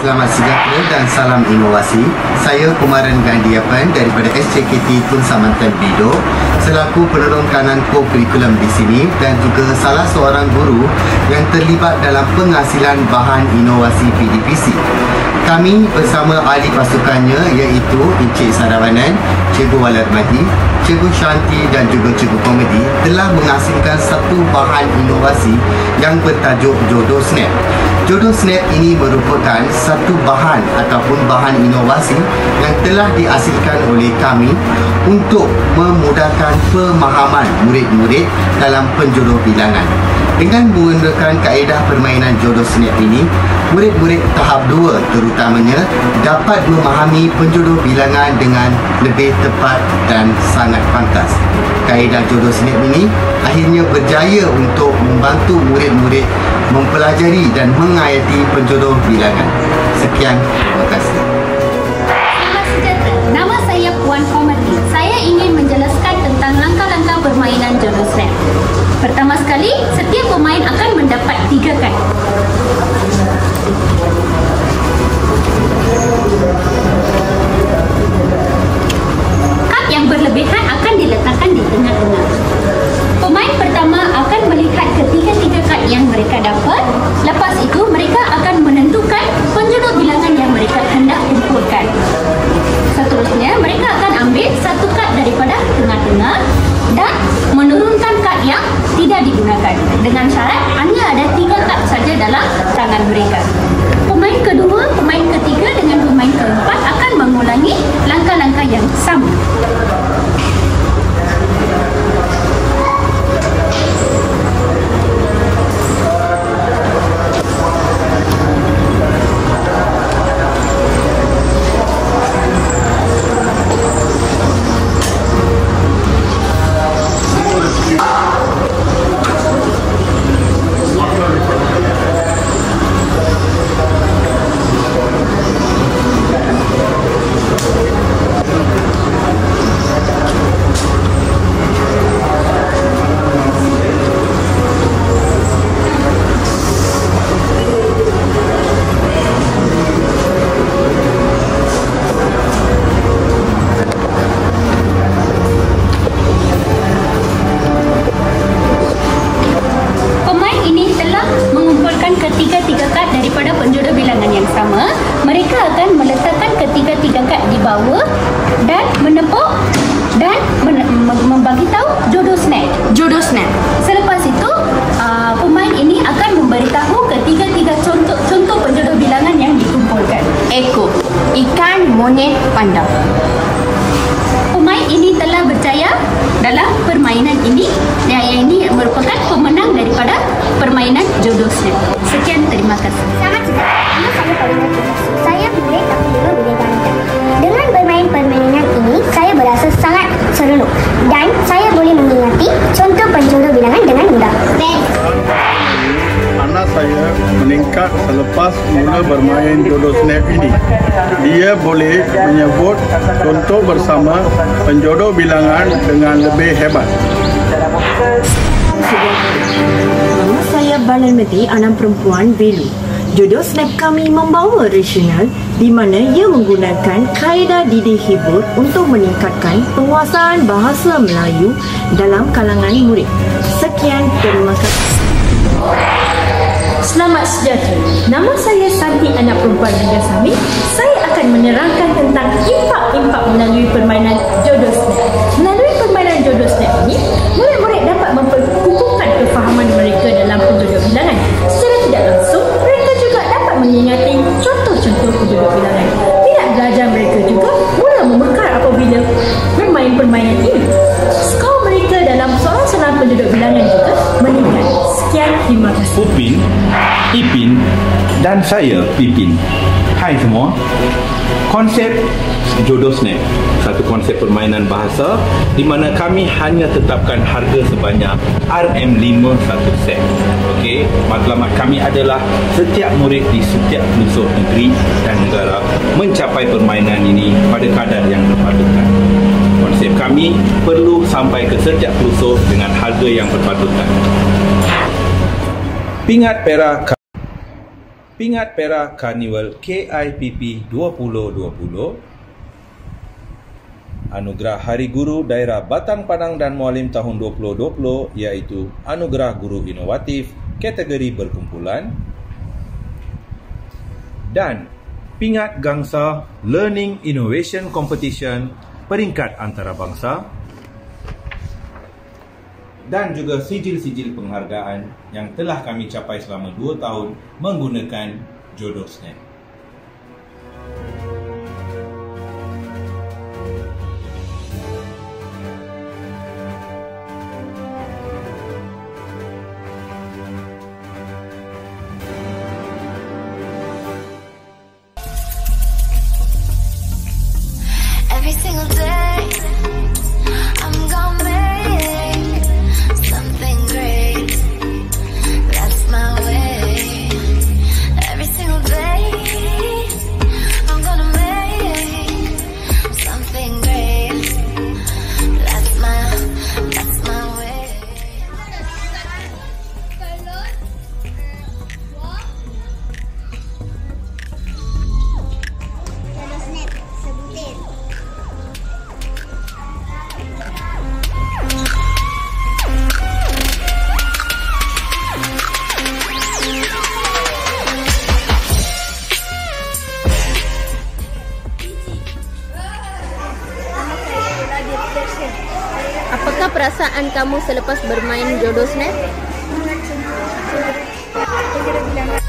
Selamat sejahtera dan salam inovasi. Saya Kumaran Gandiapan daripada SCKT Tun Samantan Bido selaku penolong kanan co-curriculum di sini dan juga salah seorang guru yang terlibat dalam penghasilan bahan inovasi PDPC. Kami bersama ahli pasukannya iaitu Encik Sarawanan, Cikgu Walarmadi, Cikgu Shanti dan juga Cikgu Komedi telah menghasilkan satu bahan inovasi yang bertajuk Jodoh Snap. Jodoh Snap ini merupakan satu bahan ataupun bahan inovasi yang telah dihasilkan oleh kami untuk memudahkan pemahaman murid-murid dalam penjodoh bilangan. Dengan menggunakan kaedah permainan jodoh snap ini, murid-murid tahap 2 terutamanya dapat memahami penjodoh bilangan dengan lebih tepat dan sangat pantas. Kaedah jodoh snap ini akhirnya berjaya untuk membantu murid-murid mempelajari dan menghayati penjodoh bilangan. Sekian, terima kasih. Eko. Ikan, monyet, panda. Pemain ini telah berjaya dalam permainan ini yang ini merupakan pemenang daripada permainan jodoh snap. Dia boleh menyebut contoh bersama penjodoh bilangan dengan lebih hebat. Nama saya Balan Meti, anak perempuan Belu. Jodoh snap kami membawa rasional di mana ia menggunakan kaedah didik hibur untuk meningkatkan penguasaan bahasa Melayu dalam kalangan murid. Sekian, terima kasih. Selamat sejahtera. Nama saya Santi anak perempuan Linda Sami. Saya akan menerangkan tentang impak-impak melalui permainan jodoh Upin, Ipin dan saya Pipin. Hai semua. Konsep jodoh snap satu konsep permainan bahasa di mana kami hanya tetapkan harga sebanyak RM5 satu set. Okey, matlamat kami adalah setiap murid di setiap pelosok negeri dan negara mencapai permainan ini pada kadar yang berpatutan. Konsep kami perlu sampai ke setiap pelosok dengan harga yang berpatutan. Pingat perak Pingat Perak Carnival KIPP 2020 Anugerah Hari Guru Daerah Batang Padang dan Mualim tahun 2020 iaitu Anugerah Guru Inovatif kategori berkumpulan. Dan Pingat Gangsa Learning Innovation Competition peringkat antarabangsa dan juga sijil-sijil penghargaan yang telah kami capai selama 2 tahun menggunakan Jodoh Snap. Apakah perasaan kamu selepas bermain Jodoh Snap? Penjodoh bilangan